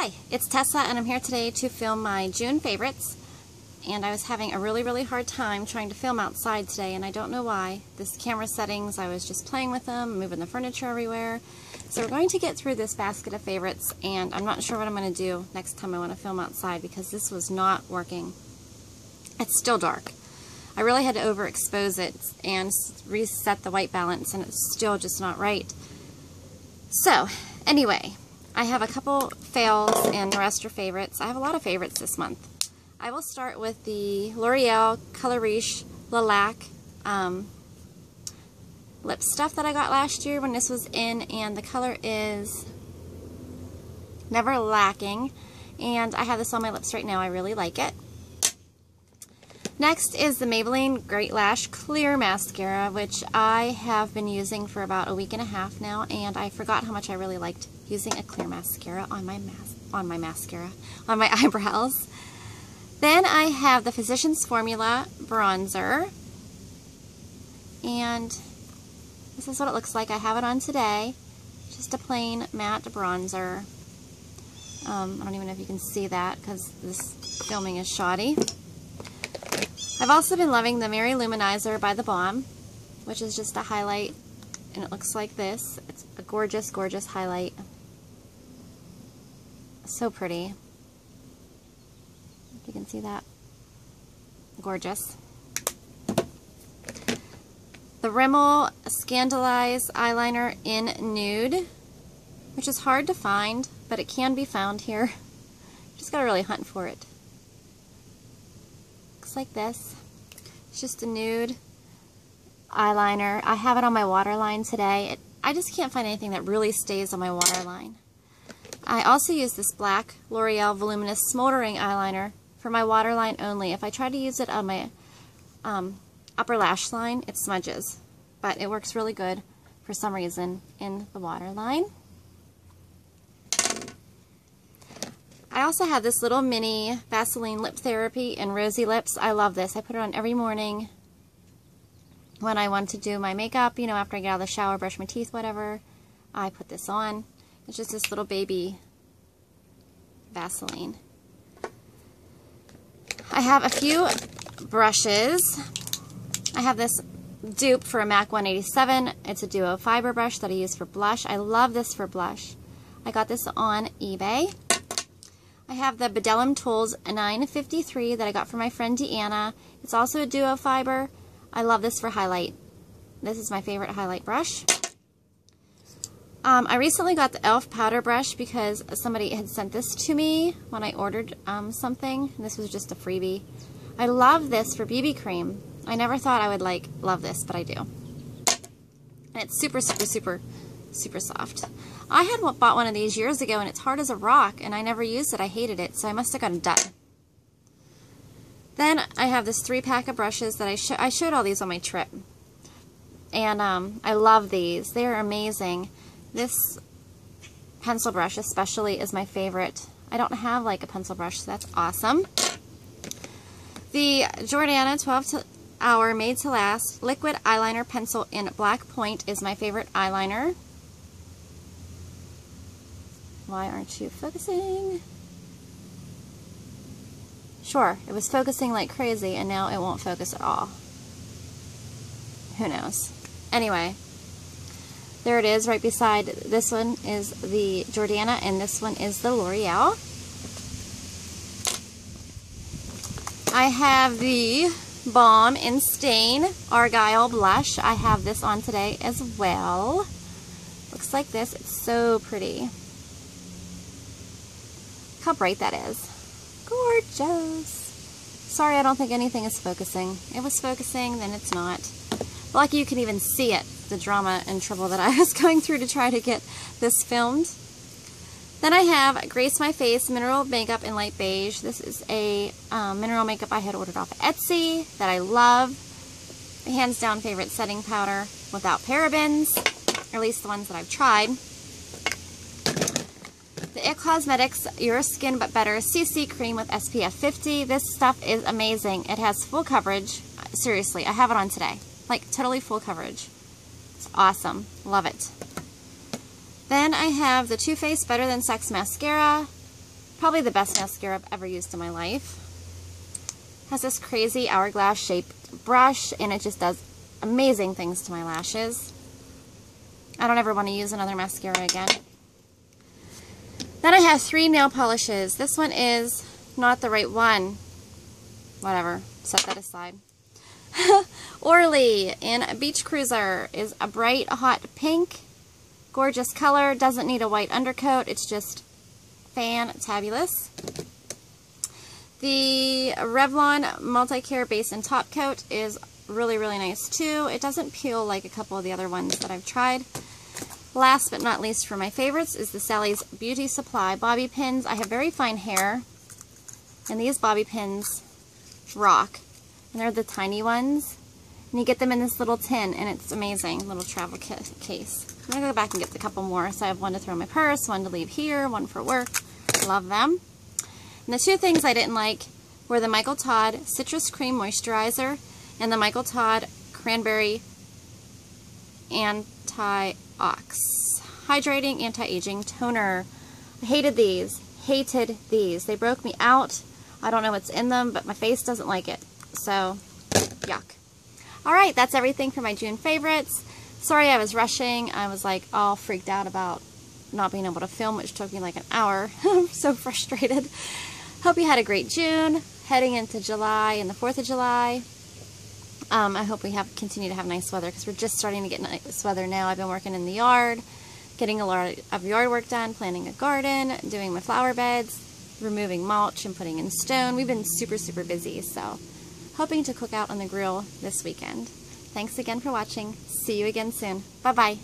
Hi, it's Tessa and I'm here today to film my June favorites. And I was having a really, really hard time trying to film outside today and I don't know why. This camera settings, I was just playing with them, moving the furniture everywhere. So we're going to get through this basket of favorites and I'm not sure what I'm going to do next time I want to film outside because this was not working. It's still dark. I really had to overexpose it and reset the white balance and it's still just not right. So, anyway, I have a couple fails and the rest are favorites. I have a lot of favorites this month. I will start with the L'Oreal Color Riche Lilac um, lip stuff that I got last year when this was in and the color is Never Lacking and I have this on my lips right now. I really like it. Next is the Maybelline Great Lash Clear Mascara, which I have been using for about a week and a half now, and I forgot how much I really liked using a clear mascara on my mas on my mascara, on my eyebrows. Then I have the Physicians Formula Bronzer, and this is what it looks like. I have it on today, just a plain matte bronzer. Um, I don't even know if you can see that because this filming is shoddy. I've also been loving the Mary-Lou Manizer by The Balm, which is just a highlight, and it looks like this. It's a gorgeous, gorgeous highlight. So pretty. If you can see that. Gorgeous. The Rimmel Scandaleyes eyeliner in Nude, which is hard to find, but it can be found here. Just gotta really hunt for it looks like this. It's just a nude eyeliner. I have it on my waterline today. It, I just can't find anything that really stays on my waterline. I also use this black L'Oreal Voluminous Smoldering Eyeliner for my waterline only. If I try to use it on my um, upper lash line, it smudges. But it works really good for some reason in the waterline. I also have this little mini Vaseline Lip Therapy in Rosy Lips. I love this. I put it on every morning when I want to do my makeup, you know, after I get out of the shower, brush my teeth, whatever. I put this on. It's just this little baby Vaseline. I have a few brushes. I have this dupe for a MAC 187. It's a duo fiber brush that I use for blush. I love this for blush. I got this on eBay. I have the Bdellium Tools 953 that I got from my friend Deanna. It's also a duo fiber. I love this for highlight. This is my favorite highlight brush. Um, I recently got the e.l.f. powder brush because somebody had sent this to me when I ordered um, something. This was just a freebie. I love this for BB cream. I never thought I would like love this, but I do. And it's super, super, super super soft. I had bought one of these years ago and it's hard as a rock and I never used it. I hated it, so I must have gotten done. Then I have this three pack of brushes that I, sh I showed all these on my trip. And um, I love these. They're amazing. This pencil brush especially is my favorite. I don't have like a pencil brush, so that's awesome. The Jordana 12 Hour Made to Last Liquid Eyeliner Pencil in Black Point is my favorite eyeliner. Why aren't you focusing? Sure, it was focusing like crazy and now it won't focus at all. Who knows? Anyway, there it is right beside this one is the Jordana and this one is the L'Oreal. I have the Balm Instain Argyle Blush. I have this on today as well. Looks like this. It's so pretty how bright that is. Gorgeous. Sorry, I don't think anything is focusing. It was focusing, then it's not. Like you can even see it, the drama and trouble that I was going through to try to get this filmed. Then I have Grace My Face Mineral Makeup in Light Beige. This is a um, mineral makeup I had ordered off Etsy that I love. The hands down favorite setting powder without parabens, or at least the ones that I've tried. The IT Cosmetics Your Skin But Better CC Cream with SPF 50. This stuff is amazing. It has full coverage. Seriously, I have it on today. Like, totally full coverage. It's awesome. Love it. Then I have the Too Faced Better Than Sex Mascara. Probably the best mascara I've ever used in my life. Has this crazy hourglass shaped brush and it just does amazing things to my lashes. I don't ever want to use another mascara again. Then I have three nail polishes. This one is not the right one. Whatever, set that aside. Orly in Beach Cruiser is a bright hot pink. Gorgeous color, doesn't need a white undercoat, it's just fantabulous. The Revlon Multi-Care Base and Top Coat is really, really nice too. It doesn't peel like a couple of the other ones that I've tried. Last but not least for my favorites is the Sally's Beauty Supply bobby pins. I have very fine hair, and these bobby pins rock. And they're the tiny ones. And you get them in this little tin, and it's amazing, little travel case. I'm going to go back and get a couple more. So I have one to throw in my purse, one to leave here, one for work. Love them. And the two things I didn't like were the Michael Todd Citrus Cream Moisturizer and the Michael Todd Cranberry Anti-Ox Hydrating Anti-Aging Toner. I hated these. Hated these. They broke me out. I don't know what's in them, but my face doesn't like it. So, yuck. Alright, that's everything for my June favorites. Sorry I was rushing. I was like all freaked out about not being able to film, which took me like an hour. I'm so frustrated. Hope you had a great June, heading into July and the 4th of July. Um, I hope we have continue to have nice weather because we're just starting to get nice weather now. I've been working in the yard, getting a lot of yard work done, planting a garden, doing my flower beds, removing mulch and putting in stone. We've been super, super busy, so hoping to cook out on the grill this weekend. Thanks again for watching. See you again soon. Bye-bye.